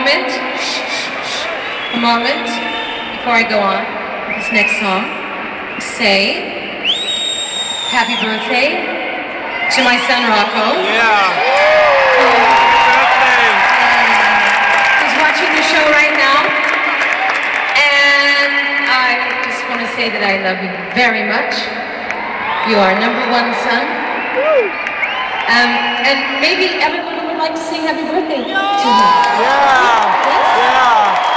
moment a moment before I go on with this next song say happy birthday to my son Rocco. Yeah. Birthday. who's watching the show right now. And I just want to say that I love you very much. You are number one son. Um, and maybe everyone would like to sing happy birthday to him. Yeah. Yes? Yeah.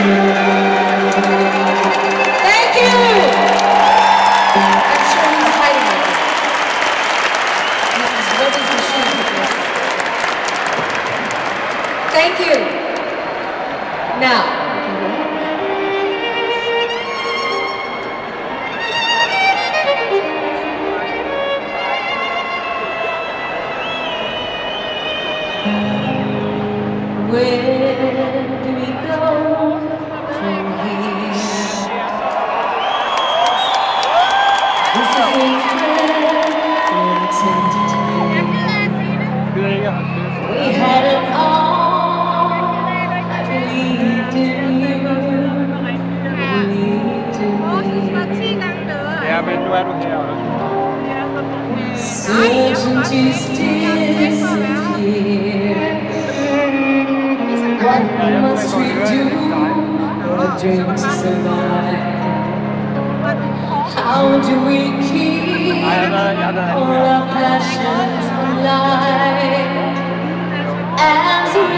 Thank Thank you. Now. Where do we go from here? This is incredible. We had Certainties disappear. What must we do to survive? How do we keep all our passions alive as we